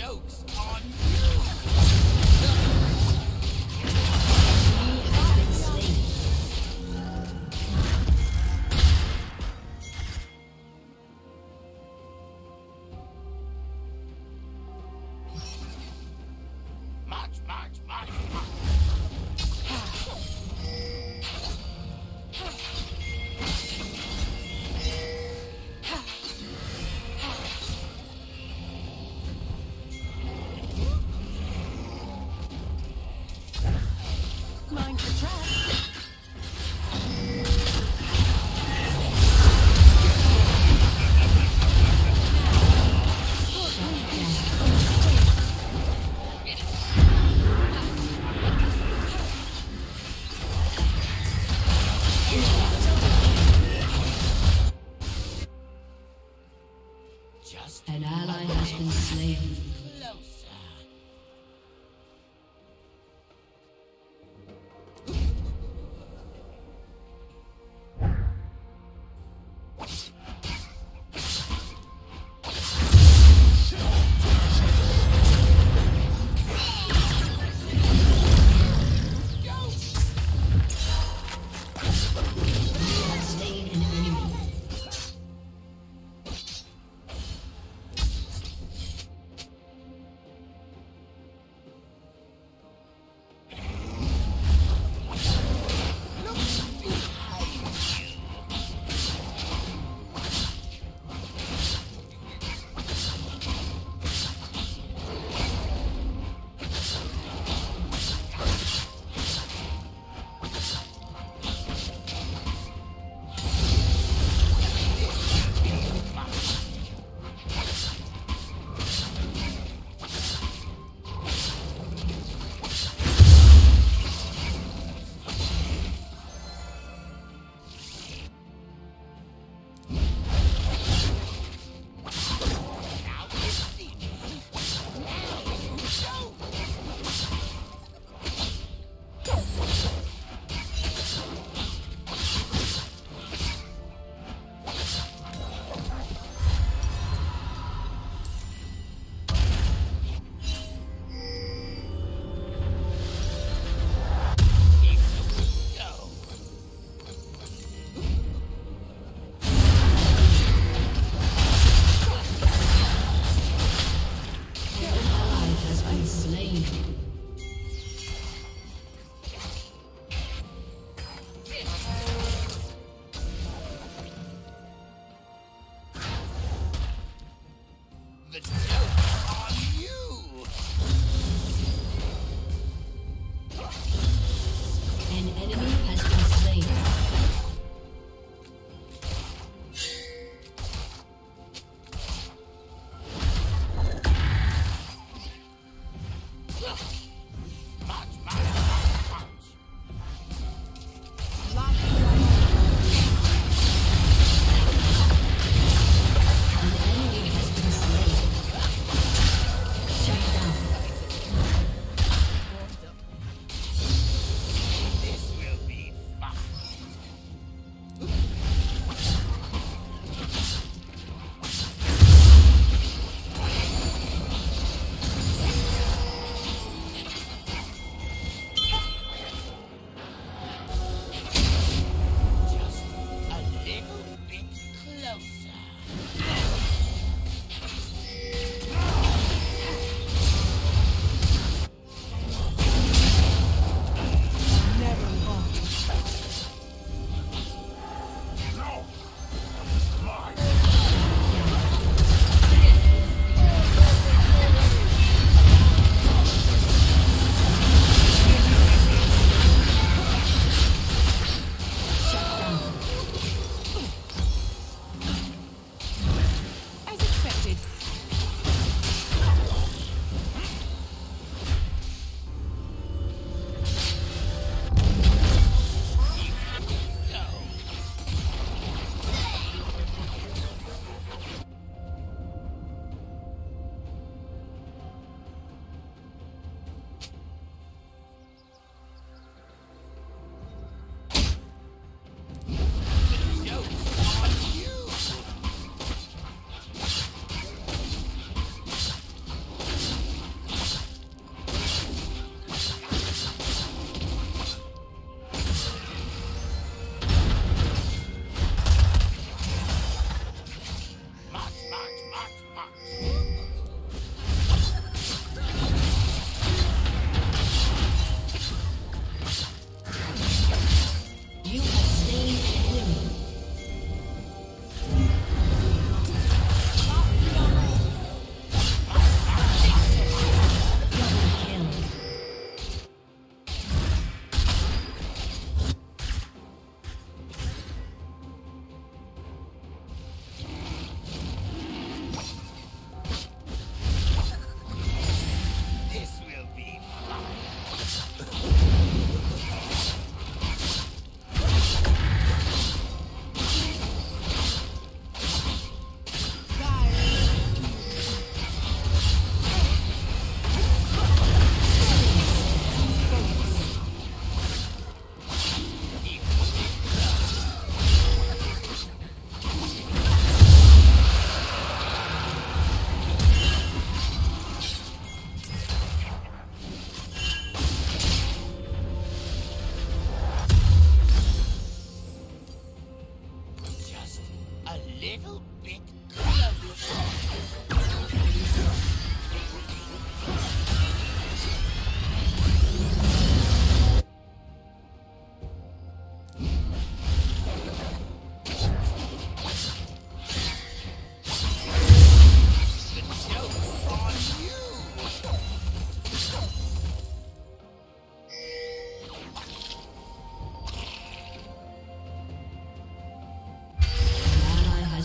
jokes on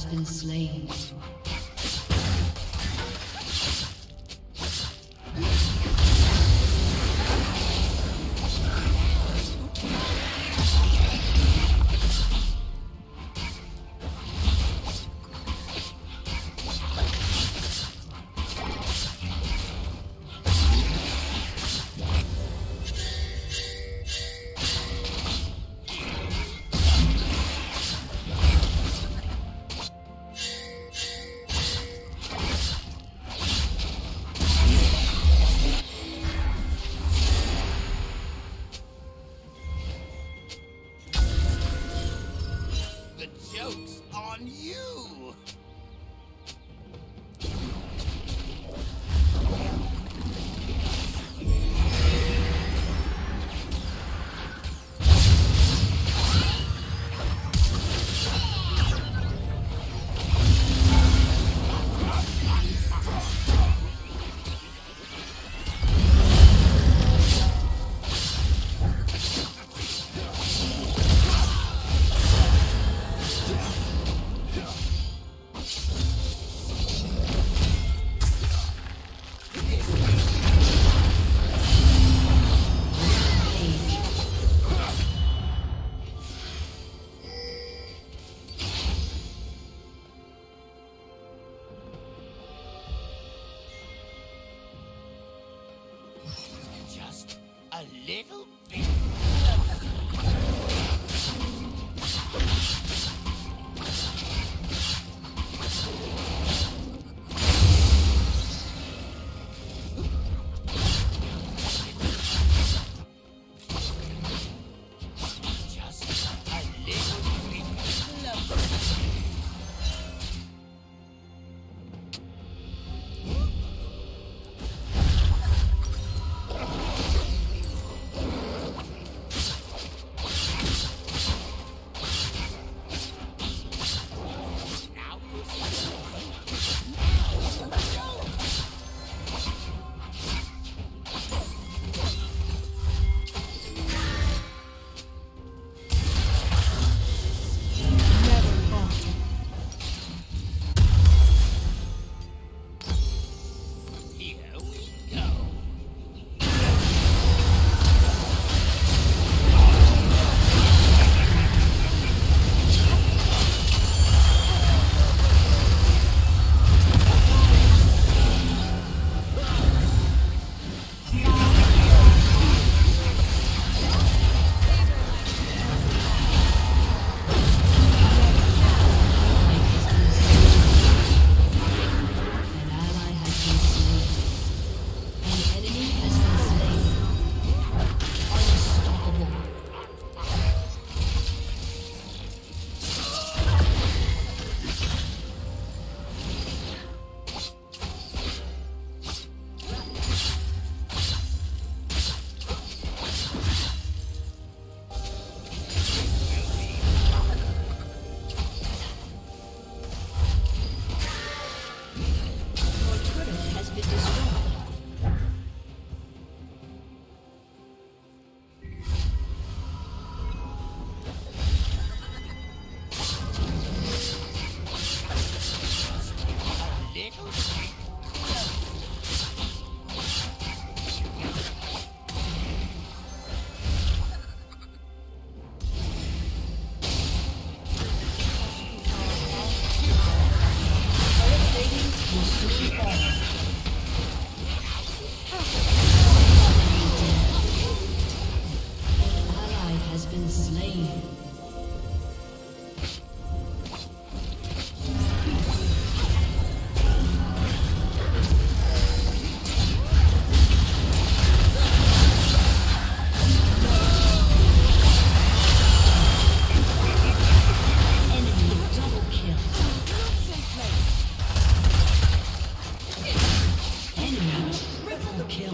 been slain.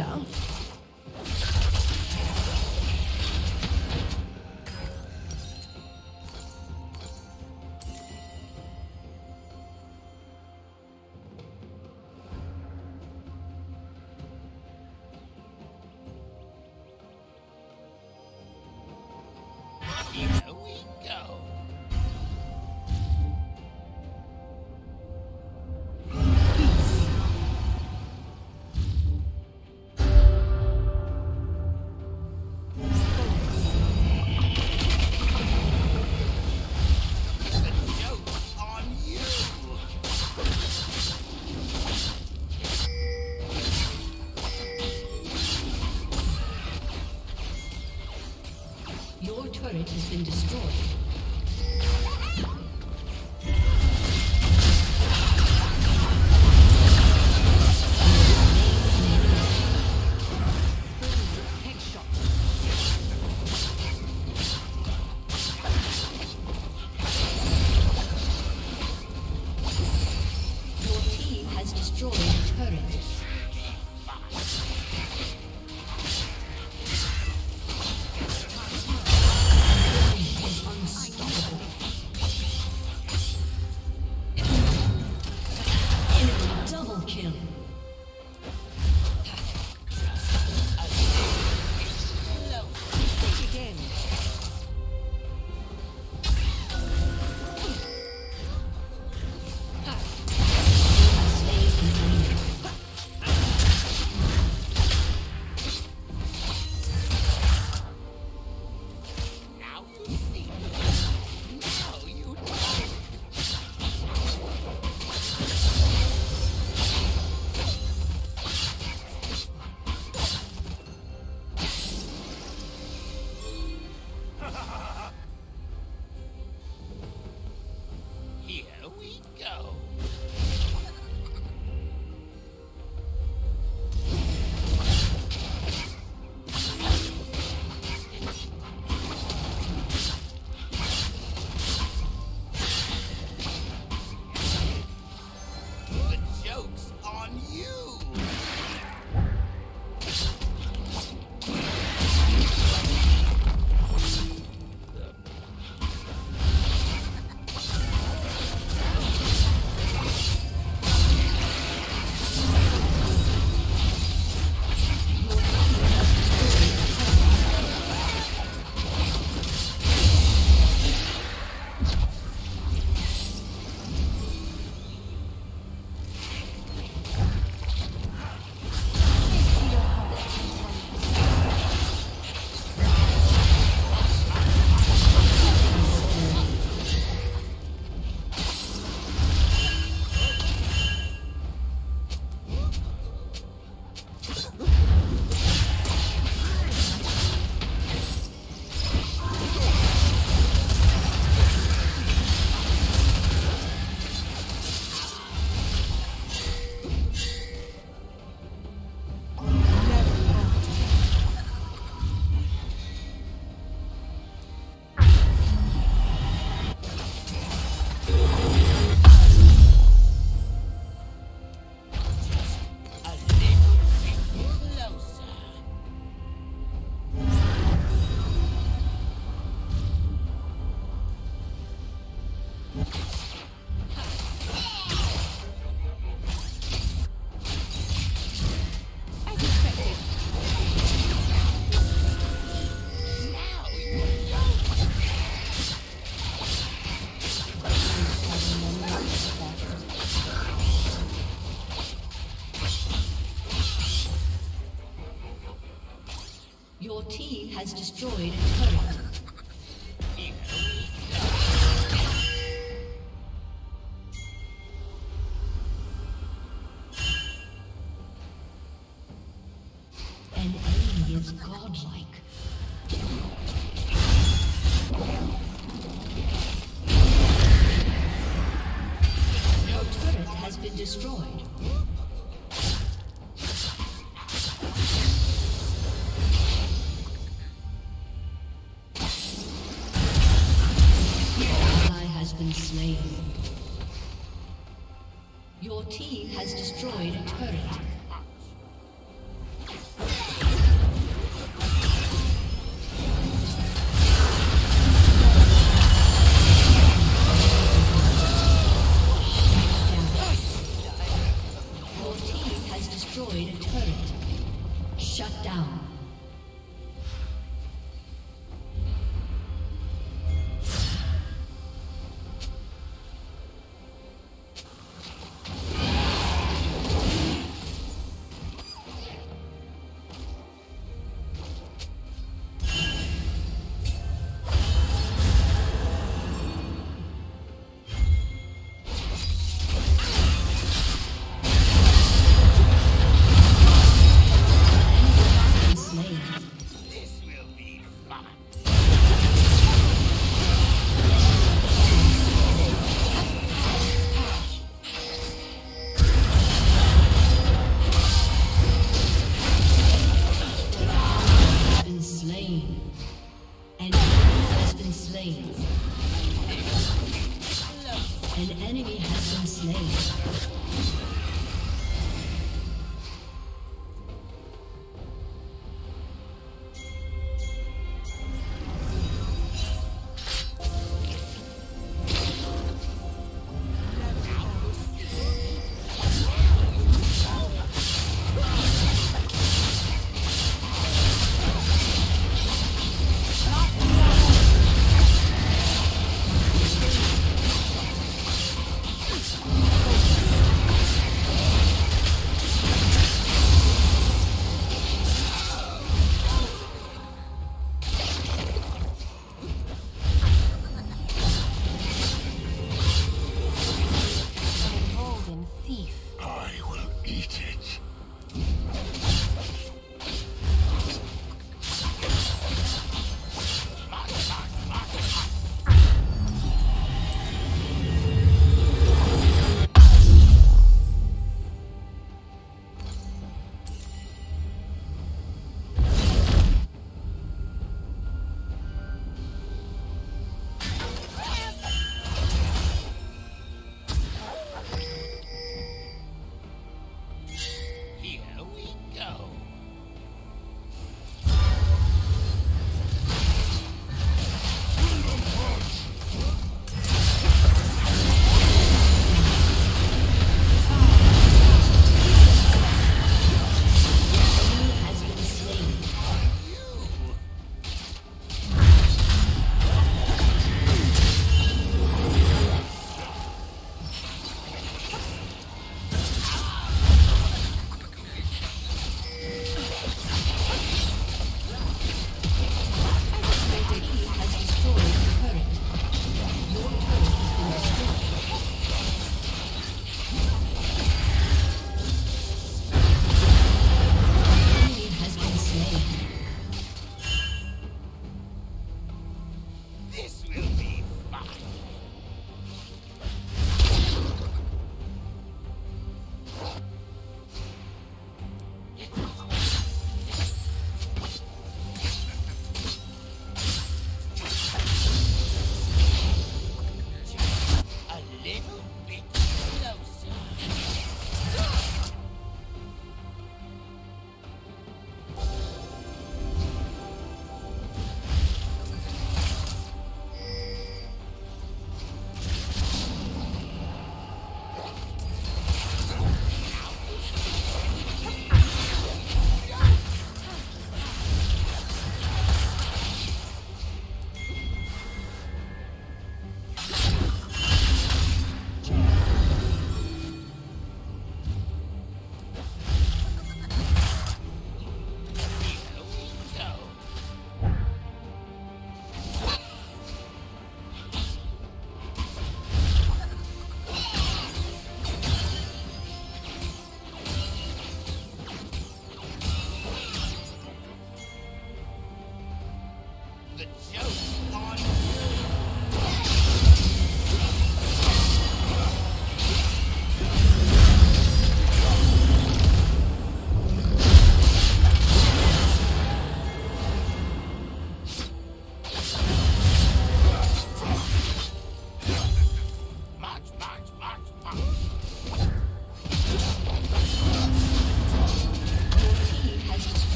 go. Destroyed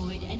destroyed an.